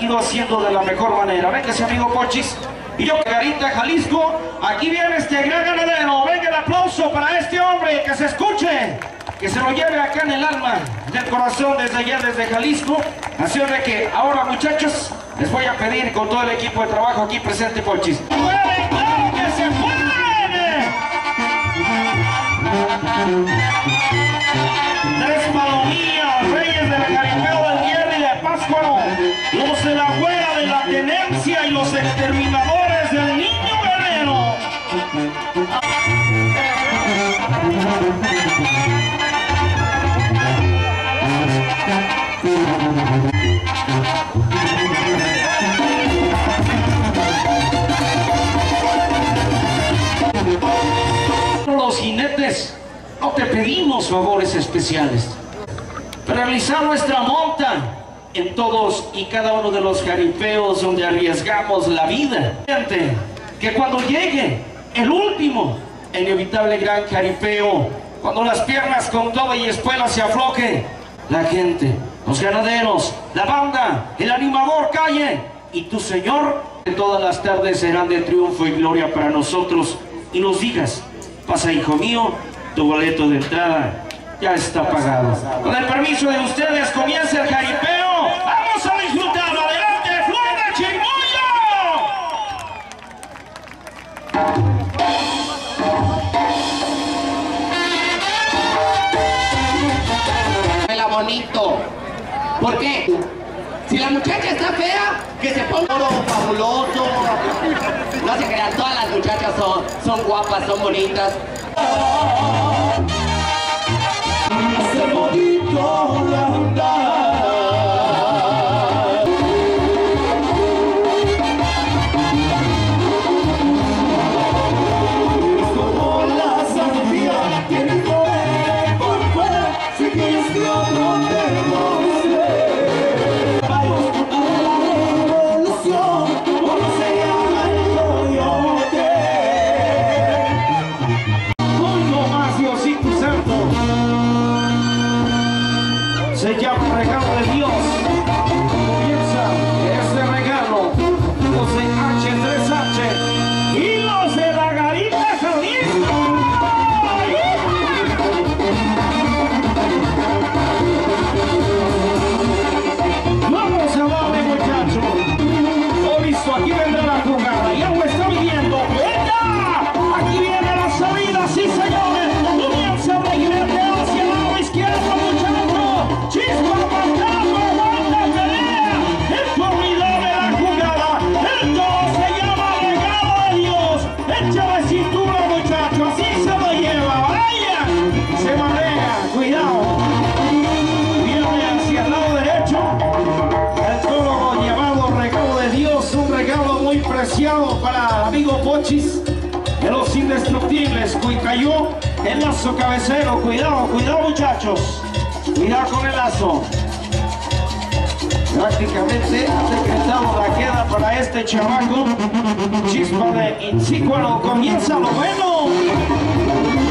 ido haciendo de la mejor manera. Venga ese amigo Pochis. Y yo, Garita, Jalisco, aquí viene este gran ganadero. Venga el aplauso para este hombre, que se escuche, que se lo lleve acá en el alma, del corazón, desde allá, desde Jalisco. Así de que ahora, muchachos, les voy a pedir con todo el equipo de trabajo aquí presente, Pochis. ¡Pueden, claro que se! Tres los de la Huela de la Tenencia y los exterminadores del Niño Guerrero. Los jinetes, no te pedimos favores especiales. Realizar nuestra monta en todos y cada uno de los jaripeos donde arriesgamos la vida. Que cuando llegue el último, inevitable gran jaripeo, cuando las piernas con toda y espuela se aflojen, la gente, los ganaderos, la banda, el animador calle y tu Señor, que todas las tardes serán de triunfo y gloria para nosotros y nos digas, pasa hijo mío, tu boleto de entrada ya está pagado. Con el permiso de ustedes comienza el jaripeo. ¿Por qué? Si la muchacha está fea, que se ponga oro fabuloso. No se crean, todas las muchachas son, son guapas, son bonitas. Hace bonito la Se llama para amigo Pochis de los indestructibles, que cayó el lazo cabecero. Cuidado, cuidado muchachos. Cuidado con el lazo. Prácticamente ha decretado la queda para este chamaco. Chispa de Insícuaro. Comienza lo bueno.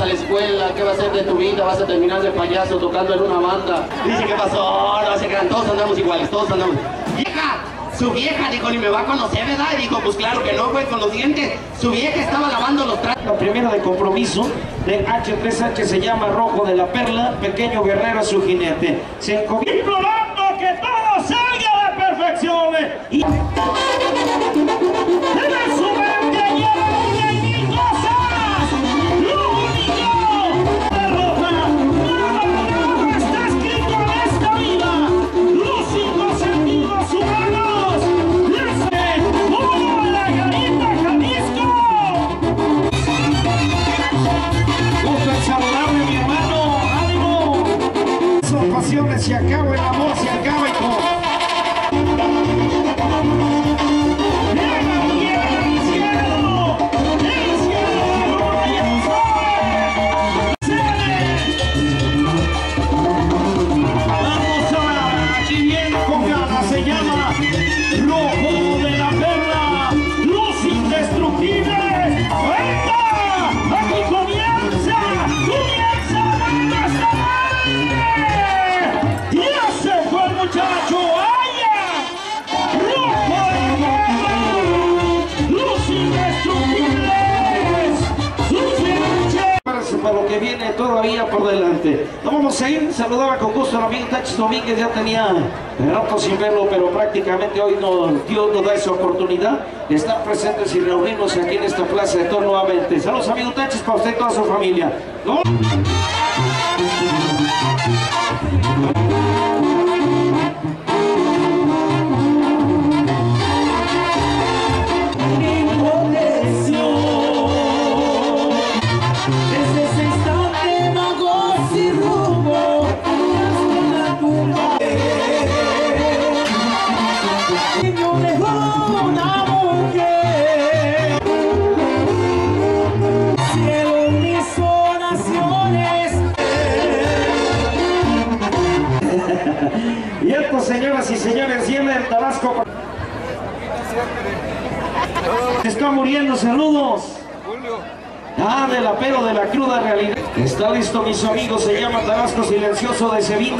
A la escuela, ¿qué va a ser de tu vida? Vas a terminar de payaso tocando en una banda. Dice, ¿qué pasó? No se crean, todos andamos iguales, todos andamos. ¡Vieja! Su vieja dijo, ni me va a conocer, ¿verdad? Y dijo, pues claro que no, pues con los dientes. Su vieja estaba lavando los trastes. La primera de compromiso de H3H se llama Rojo de la Perla, pequeño guerrero su jinete. Se implorando que todo salga de perfección. Y se acaba el amor, se Domínguez, ya tenía rato sin verlo, pero prácticamente hoy Dios nos da esa oportunidad de estar presentes y reunirnos aquí en esta plaza de todo nuevamente. Saludos amigo Tachis para usted y toda su familia. Señoras y señores, viene el Tabasco. Está muriendo, saludos. Ah, del apego de la cruda realidad. Está listo, mis amigos, se llama Tabasco Silencioso de Sevilla.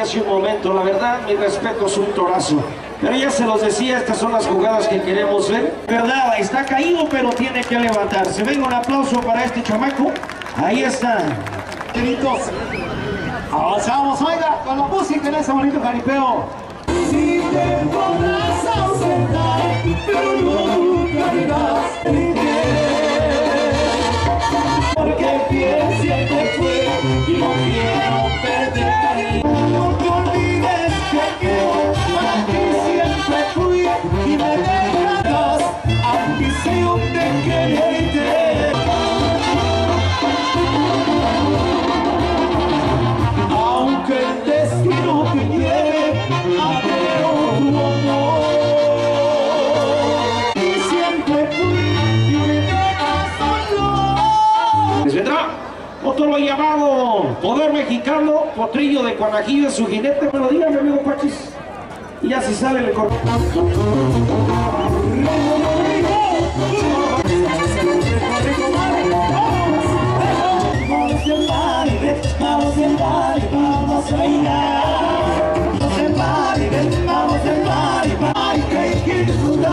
Decía hace un momento, la verdad, mi respeto es un torazo. Pero ya se los decía, estas son las jugadas que queremos ver. Verdad, está caído, pero tiene que levantarse. Venga, un aplauso para este chamaco. Ahí está. Queridos, avanzamos, oiga, con la música en ese bonito jaripeo. Si te podrás ausentar, pero nunca dirás ni Porque siempre y no quiero perder. Lo llamado Poder Mexicano, Potrillo de Cuanajillo, su jinete. Lo diga, mi amigo Pachis. Y ya si sale le corto. Vamos en baile, vamos baile, vamos a bailar Vamos en baile, vamos en baile, hay que disfrutar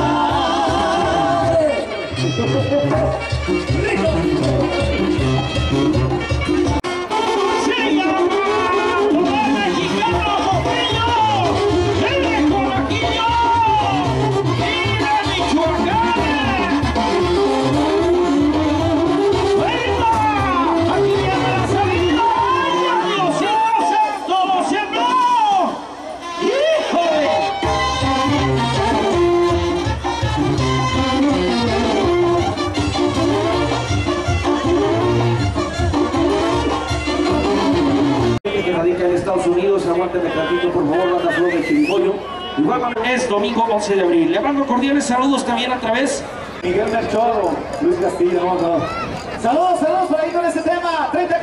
Se Saludos también a través Miguel Melchor, Luis Castillo. Saludos, saludos por ahí con este tema, 30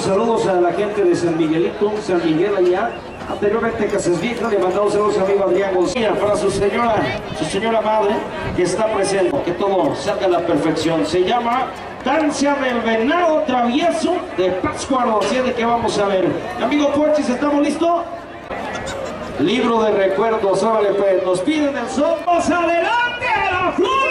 saludos a la gente de San Miguelito, San Miguel allá. Anteriormente Casas Viejas, le mandamos saludos a mi amigo Adrián González para su señora, su señora madre, que está presente, que todo salga a la perfección. Se llama Danza del Venado Travieso de Pátzcuaro, así es de que vamos a ver. Amigo Porchis, ¿estamos listos? Libro de recuerdos, órale pues, nos piden el. ¡Vamos adelante a la flor!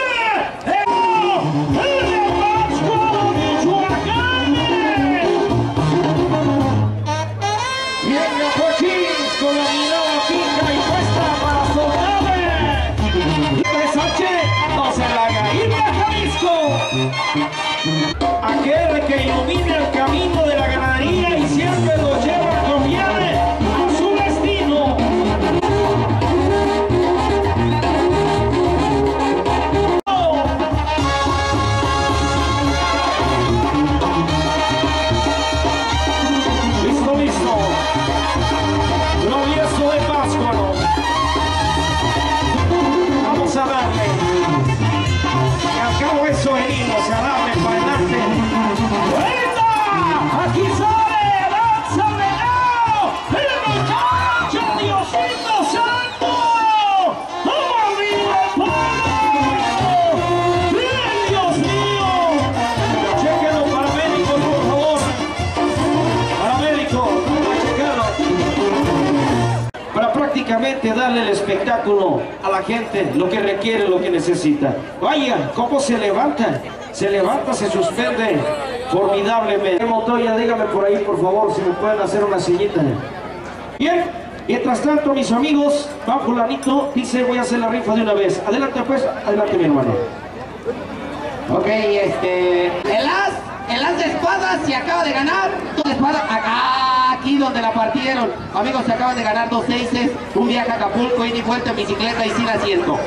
Prácticamente darle el espectáculo a la gente, lo que requiere, lo que necesita. Vaya, cómo se levanta, se levanta, se suspende formidablemente. Montoya, dígame por ahí, por favor, si me pueden hacer una sillita. Bien, mientras tanto, mis amigos, va fulanito, dice, voy a hacer la rifa de una vez. Adelante pues, adelante mi hermano. Ok, este. El as, el as de espadas se acaba de ganar. Dos espadas acá, aquí donde la partieron. Amigos, se acaban de ganar dos seises. Un viaje a Acapulco, ida y vuelta en bicicleta y sin asiento.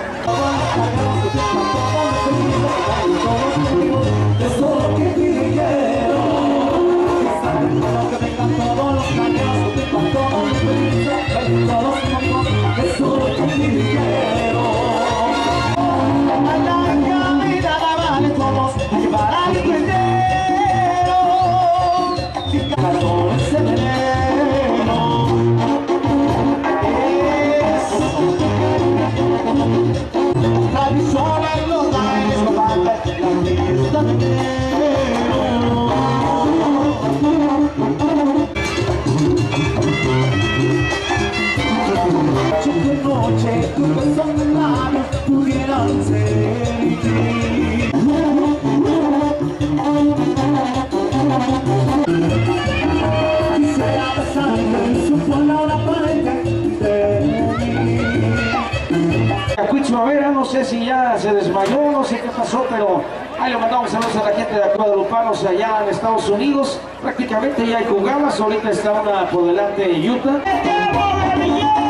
No sé si ya se desmayó, no sé qué pasó, pero ahí le mandamos saludos a la gente de Guadalupanos allá en Estados Unidos. Prácticamente ya hay jugadas, ahorita está una por delante de Utah.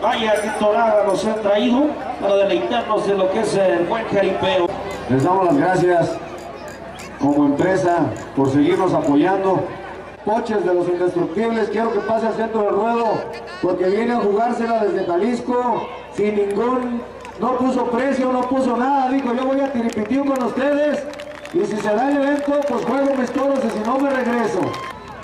Vaya qué torada nos han traído para deleitarnos de lo que es el buen jaripeo. Les damos las gracias como empresa por seguirnos apoyando. Coches de los indestructibles, quiero que pase al centro del ruedo porque viene a jugársela desde Jalisco sin ningún, no puso precio, no puso nada, dijo yo voy a tiripitío con ustedes y si se da el evento pues juego mis toros y si no me regreso.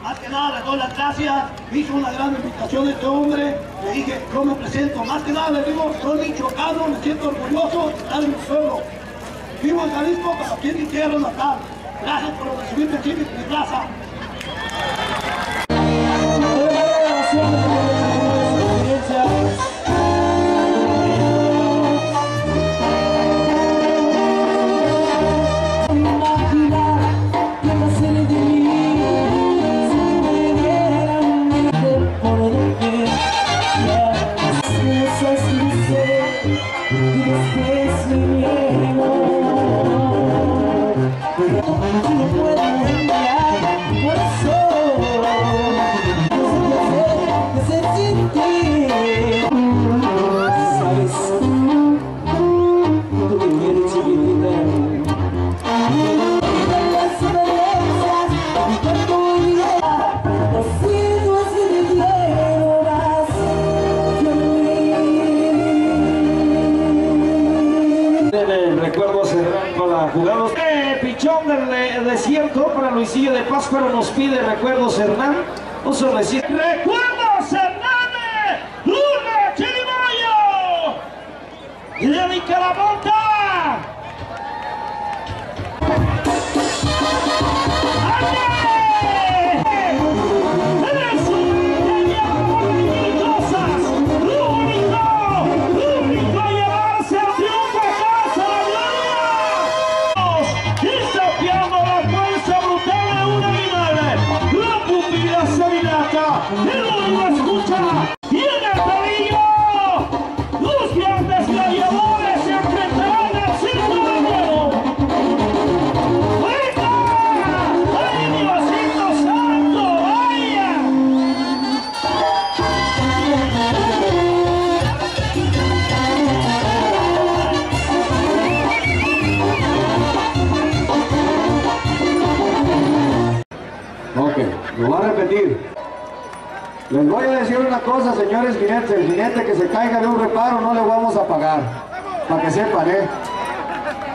Más que nada le doy las gracias, me hizo una gran invitación este hombre, le dije, yo me presento, más que nada le digo, soy michoacano, me siento orgulloso de estar en mi pueblo. Vivo en Jalisco, pero aquí en mi tierra natal. Gracias por recibirme aquí en mi plaza. Luisillo de Páscuaro nos pide recuerdos Hernán. Un sobrecito.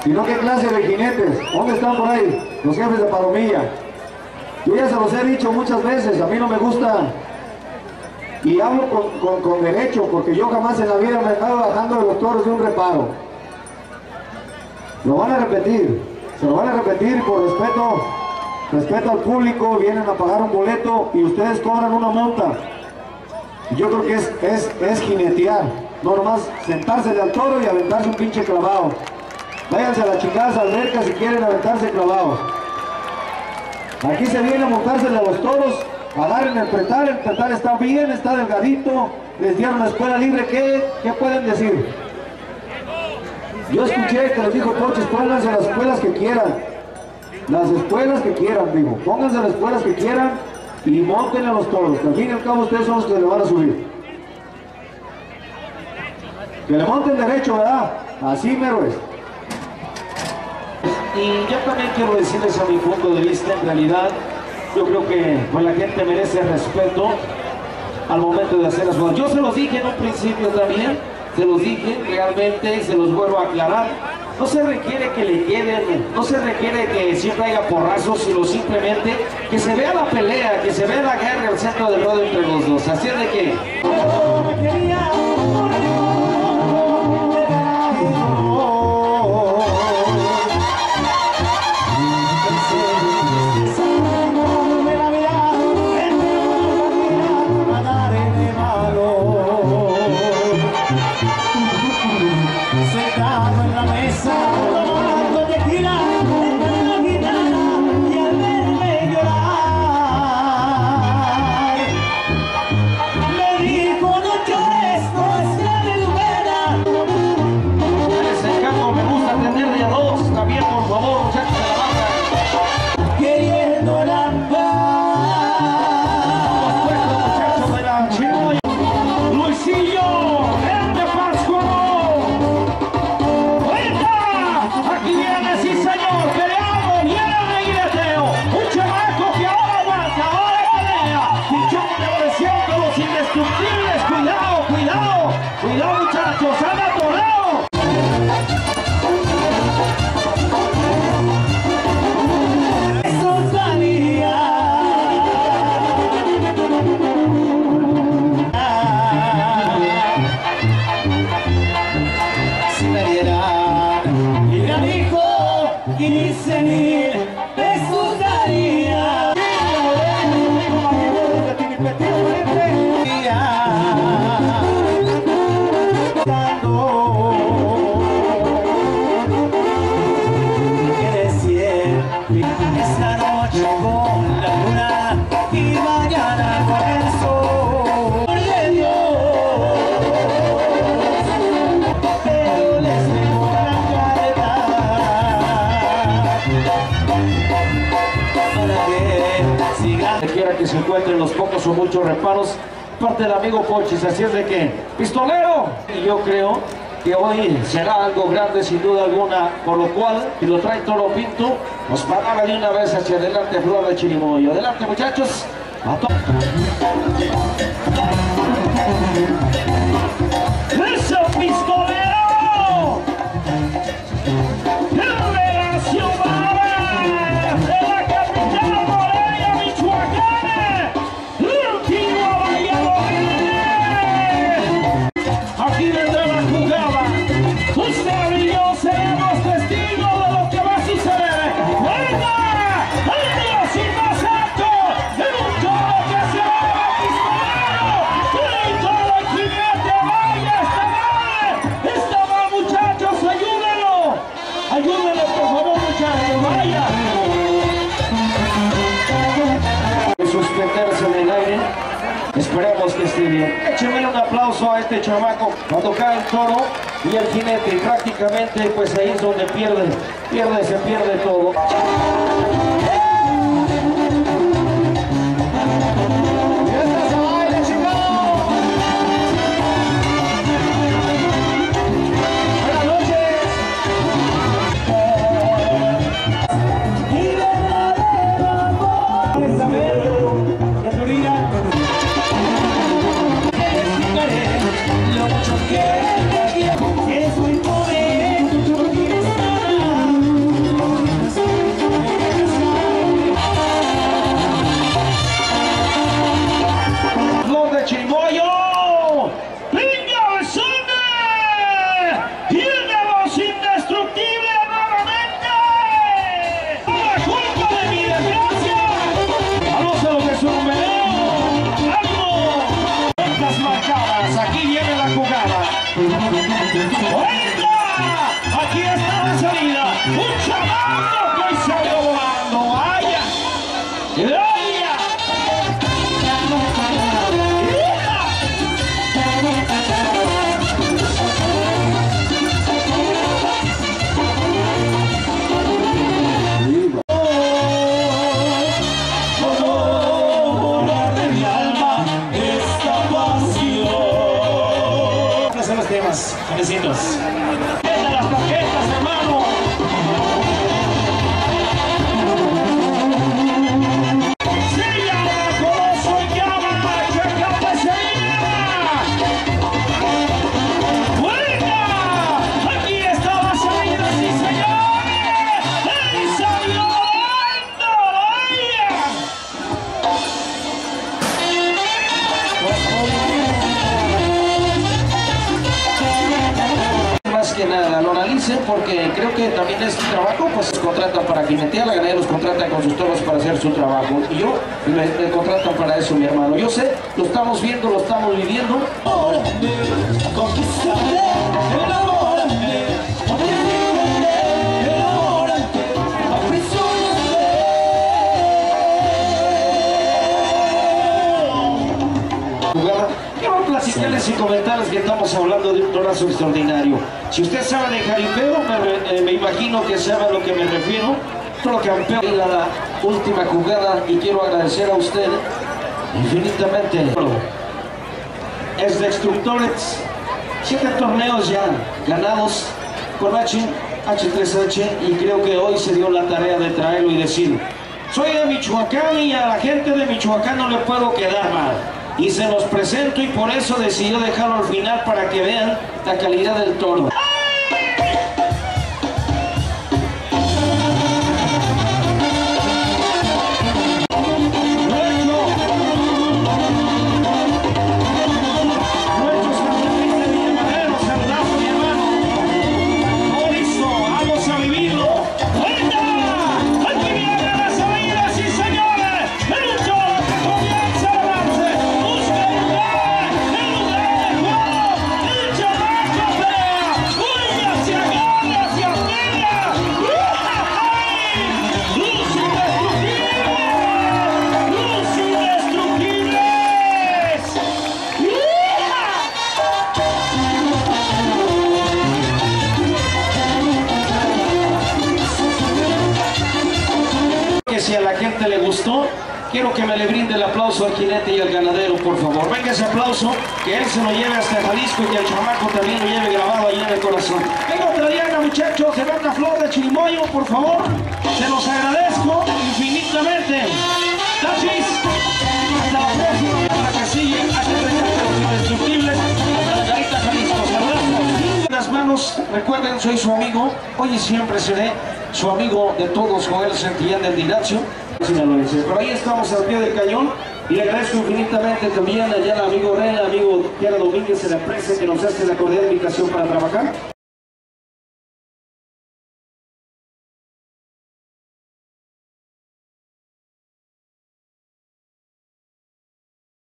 Sino qué clase de jinetes. ¿Dónde están por ahí? Los jefes de palomilla. Yo ya se los he dicho muchas veces. A mí no me gusta. Y hablo con, con- con derecho, porque yo jamás en la vida me he estado bajando de los toros de un reparo. Lo van a repetir. Se lo van a repetir por respeto respeto al público, vienen a pagar un boleto y ustedes cobran una monta. Yo creo que es, es, es jinetear, no nomás sentarse al toro y aventarse un pinche clavado. Váyanse a la chingada alberca si quieren aventarse clavados. Aquí se viene a montársele a los toros, agarren el pretal, el pretal está bien, está delgadito, les dieron la escuela libre, ¿qué, qué pueden decir? Yo escuché que les dijo Poches, pónganse las escuelas que quieran. Las escuelas que quieran, digo. Pónganse las escuelas que quieran y monten a los toros. Que al fin y al cabo ustedes son los que le van a subir. Que le monten derecho, ¿verdad? Así mero es. Y yo también quiero decirles a mi punto de vista, en realidad, yo creo que pues, la gente merece respeto al momento de hacer las cosas. Yo se los dije en un principio también, se los dije realmente, se los vuelvo a aclarar. No se requiere que le queden, no se requiere que siempre haya porrazos, sino simplemente que se vea la pelea, que se vea la guerra, el centro del ruedo entre los dos. Así es de que quiera que se encuentren los pocos o muchos reparos, parte del amigo Pochis, así es de que, pistolero, y yo creo que hoy será algo grande sin duda alguna, por lo cual, si lo trae Toro Pinto, nos paraba de una vez hacia adelante Flor de Chirimoyo. Adelante muchachos, bien. Échenme un aplauso a este chamaco cuando cae el toro y el jinete. Prácticamente, pues ahí es donde pierde, pierde, se pierde todo. Vecinos. ¡Venga las tarjetas, hermano! Estamos viviendo. Quiero platicarles y comentarles que estamos hablando de un torazo extraordinario. Si usted sabe de jaripeo, eh, me imagino que sabe a lo que me refiero. Campeón en la última jugada y quiero agradecer a usted infinitamente. Es de Destructores, siete torneos ya ganados con H, H3H y creo que hoy se dio la tarea de traerlo y decir, soy de Michoacán y a la gente de Michoacán no le puedo quedar mal. Y se los presento y por eso decidió dejarlo al final para que vean la calidad del toro. Si a la gente le gustó, Quiero que me le brinde el aplauso al jinete y al ganadero, por favor. Venga ese aplauso, que él se lo lleve hasta Jalisco y que el chamaco también lo lleve grabado ahí en el corazón. Venga otra diana, muchachos, se una flor de chirimoyo, por favor. Se los agradezco infinitamente. Tachis, hasta la próxima, para que hasta indestructibles, hasta Jalisco. Las manos, recuerden, soy su amigo, hoy y siempre seré su amigo de todos, Joel Santillán del. Sinaloense. Pero ahí estamos al pie del cañón y le agradezco infinitamente también allá al amigo Ren, al amigo Kiara Domínguez en la empresa que nos hace la cordial invitación para trabajar.